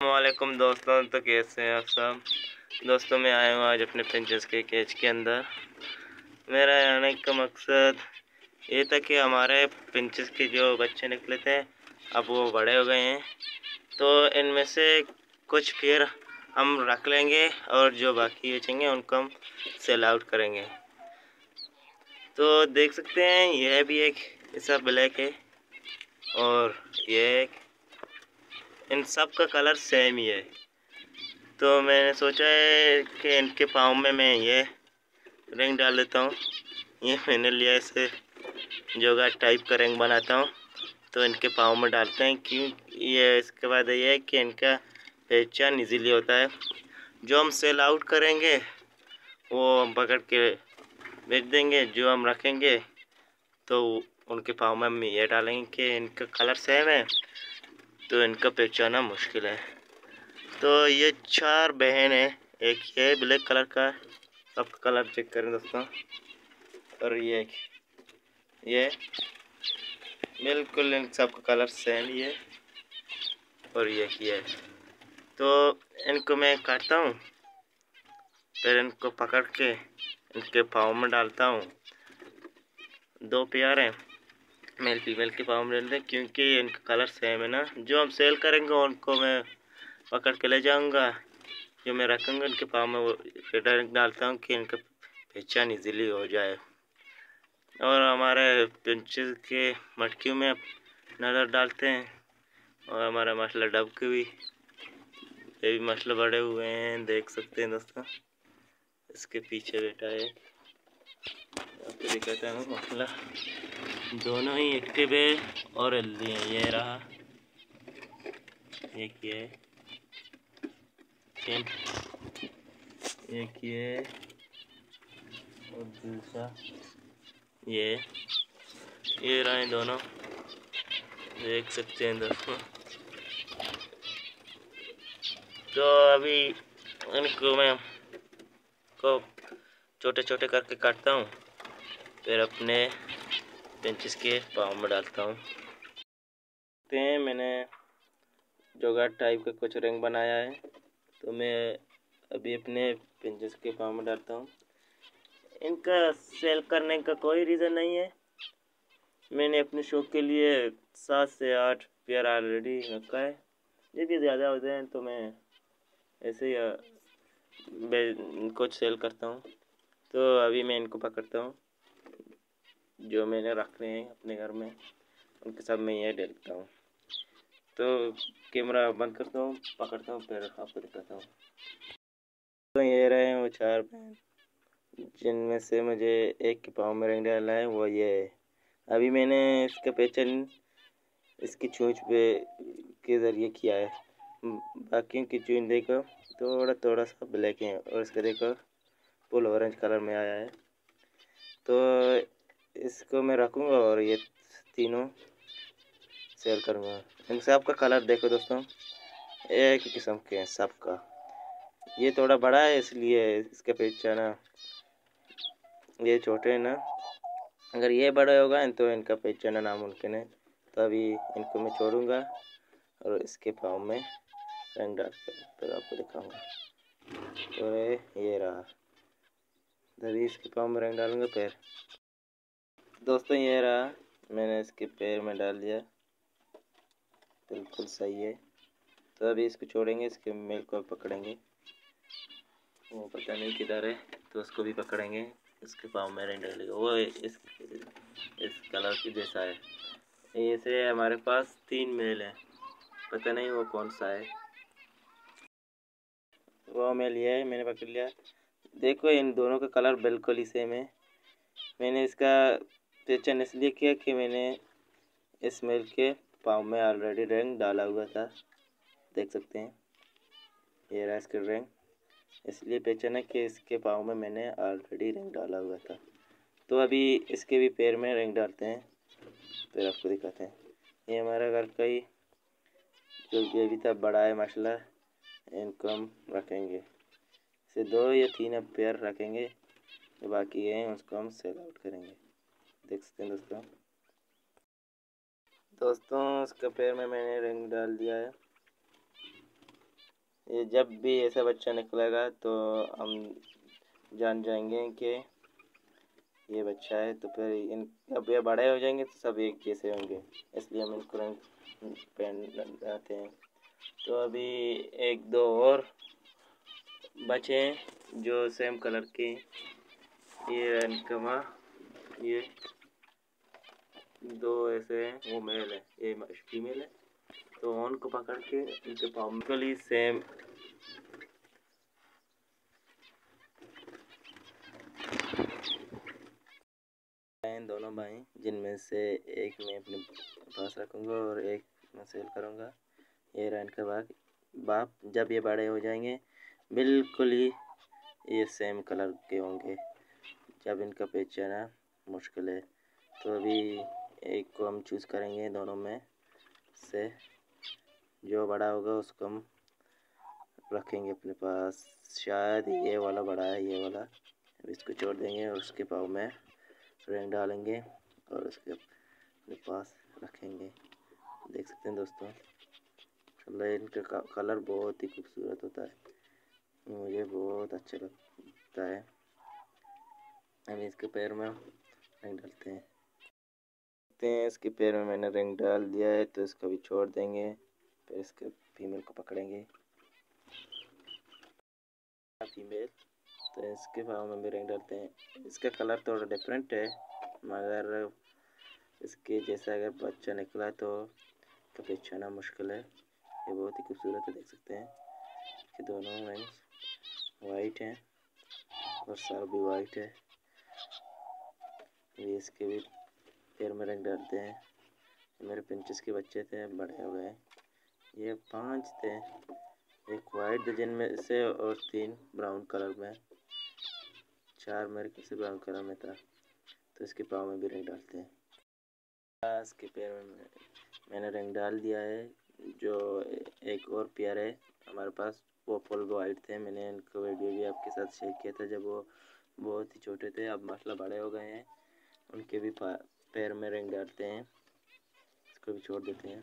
वालेकुम दोस्तों तो कैसे हैं आप सब? दोस्तों, मैं आया हूँ आज अपने पिंचस के केज के अंदर। मेरा आने का मकसद ये था कि हमारे पिंचस के जो बच्चे निकले थे, अब वो बड़े हो गए हैं। तो इनमें से कुछ फिर हम रख लेंगे और जो बाकी बचेंगे, उनको हम सेल आउट करेंगे। तो देख सकते हैं, यह भी एक ऐसा ब्लैक है और ये एक इन सब का कलर सेम ही है। तो मैंने सोचा है कि इनके पाँव में मैं ये रिंग डाल देता हूँ। ये मैंने लिया इसे जोगा टाइप का रिंग बनाता हूँ। तो इनके पाँव में डालते हैं क्यों ये इसके बाद ये है कि इनका पहचान इजीली होता है। जो हम सेल आउट करेंगे, वो हम पकड़ के बेच देंगे। जो हम रखेंगे तो उनके पाँव में हम ये डालेंगे कि इनका कलर सेम है। तो इनका पहचाना मुश्किल है। तो ये चार बहन है। एक ये ब्लैक कलर का सब कलर चेक करें दोस्तों। और ये एक, ये बिल्कुल इन सब कलर सेम है और ये ये। तो इनको मैं काटता हूँ। फिर इनको पकड़ के इनके पाँव में डालता हूँ। दो प्यार हैं। मेल फीमेल के पाँव में डाल दें, क्योंकि इनका कलर सेम है ना। जो हम सेल करेंगे, उनको मैं पकड़ के ले जाऊँगा। जो मैं रखूँगा इनके पाँव में वो डायरेक्ट डालता हूँ कि इनका पहचान इजीली हो जाए। और हमारे पिंचेस के मटकियों में नज़र डालते हैं, और हमारा मसला डब के भी ये भी मसले बड़े हुए हैं, देख सकते हैं दोस्तों। इसके पीछे बैठा है। दिखाता हूँ मसला दोनों ही एक्टिव है और है, ये रहा। एक ये एक ये और दूसरा। ये। ये रहे दोनों। देख सकते हैं दोस्तों तो अभी इनको मैं को छोटे छोटे करके काटता हूँ। फिर अपने पेंचिस के पाँव में डालता हूँ। तो मैंने जोगाड़ टाइप का कुछ रंग बनाया है। तो मैं अभी अपने पेंचिस के पाँव में डालता हूँ। इनका सेल करने का कोई रीज़न नहीं है। मैंने अपने शौक के लिए सात से आठ पेयर ऑलरेडी रखा है। जब यदि ज़्यादा हो जाए तो मैं ऐसे ही कुछ सेल करता हूँ। तो अभी मैं इनको पकड़ता हूँ। जो मैंने रखने हैं अपने घर में, उनके सब मैं ये डालता हूँ। तो कैमरा बंद करता हूँ, पकड़ता हूँ, फिर आपको दिखाता हूँ। तो ये रहे हैं वो चार बहन, जिनमें से मुझे एक के पाँव में रंग डाला है, वो ये है। अभी मैंने इसका पहचान इसकी चूँच पे, के ज़रिए किया है। बाकियों की चूँच देखो थोड़ा थोड़ा सा ब्लैक है, और इसका देखो, फुल ऑरेंज कलर में आया है। तो इसको मैं रखूँगा और ये तीनों सेल करूँगा। इन सब का कलर देखो दोस्तों। एक ही किस्म के हैं सबका। ये थोड़ा बड़ा है, इसलिए इसका पहचाना ये छोटे हैं ना। अगर ये बड़ा होगा तो इनका पहचाना नामुमकिन है तो अभी इनको मैं छोड़ूँगा और इसके पाँव में रंग डाल कर फिर आपको दिखाऊँगा। तो ये रहा। तभी इसके पाँव में रंग डालूँगा पैर दोस्तों, ये रहा। मैंने इसके पैर में डाल दिया। बिल्कुल सही है। तो अभी इसको छोड़ेंगे, इसके मेल को पकड़ेंगे। वो पता नहीं किधर है तो उसको भी पकड़ेंगे। इसके पाँव में रेंड लगेगा वो इस इस कलर की जैसा है। ऐसे हमारे पास तीन मेल हैं। पता नहीं वो कौन सा है। वो मैं लिया है, मैंने पकड़ लिया। देखो, इन दोनों का कलर बिल्कुल ही सेम है। मैंने इसका पहचान इसलिए किया कि मैंने इस मेल के पाँव में ऑलरेडी रंग डाला हुआ था। देख सकते हैं। ये रहा इसका रंग इसलिए पहचाना कि इसके पाँव में मैंने ऑलरेडी रिंग डाला हुआ था। तो अभी इसके भी पैर में रिंग डालते हैं। फिर आपको दिखाते हैं। ये हमारा घर का ही जो भी था, बड़ा है मसला इनको हम रखेंगे। इसे दो या तीन अब पेयर रखेंगे। जो बाकी हैं, उसको हम सेल आउट करेंगे। देख सकते हैं दोस्तों। दोस्तों, उसका पैर में मैंने रिंग डाल दिया है। ये जब भी ऐसा बच्चा निकलेगा तो हम जान जाएँगे कि ये बच्चा है। तो फिर इन, जब ये बड़े हो जाएँगे तो सब एक जैसे होंगे। इसलिए हम इनको रंग, पहन जाते हैं। तो अभी एक, दो और बचे जो सेम कलर के। ये इनका ये दो ऐसे हैं, वो मेल है, ये फीमेल है। तो ऑन को पकड़ के इनके पाम्पली सेम दोनों भाई, जिनमें से एक मैं अपने पास रखूँगा और एक मैं सेल करूँगा। ये रहा इनका बाग बाप जब ये बड़े हो जाएँगे, बिल्कुल ही ये सेम कलर के होंगे। जब इनका पहचाना मुश्किल है। तो अभी एक को हम चूज़ करेंगे दोनों में से। जो बड़ा होगा उसको हम रखेंगे अपने पास। शायद ये वाला बड़ा है, ये वाला। इसको छोड़ देंगे और उसके पाव में रिंग डालेंगे और उसके अपने पास रखेंगे। देख सकते हैं दोस्तों अल्लाह इनका कलर बहुत ही खूबसूरत होता है। मुझे बहुत अच्छा लगता है। हम इसके पैर में रंग डालते हैं। देखते हैं, इसके पैर में मैंने रिंग डाल दिया है तो इसको भी छोड़ देंगे, फिर इसके फीमेल को पकड़ेंगे। फीमेल तो इसके भाव में भी रिंग डालते हैं। इसका कलर थोड़ा डिफरेंट है, मगर इसके जैसा अगर बच्चा निकला तो पहचाना मुश्किल है। ये बहुत ही खूबसूरत है, देख सकते हैं। कि दोनों विंग्स वाइट हैं, और सर भी वाइट है। ये इसके भी पैर में रंग डालते हैं। मेरे पिंचस के बच्चे थे, बड़े हो गए। ये पाँच थे। एक वाइट दर्जन में से और तीन ब्राउन कलर में। चार मेरे किसी ब्राउन कलर में था। तो इसके पाँव में भी रंग डालते हैं। इसके पैर में मैंने रंग डाल दिया है। जो एक और प्यार है हमारे पास वो फुल वाइट थे। मैंने इनको वीडियो भी आपके साथ शेयर किया था। जब वो बहुत ही छोटे थे, अब मसला बड़े हो गए हैं। उनके भी पैर में रेंग डालते हैं इसको भी छोड़ देते हैं।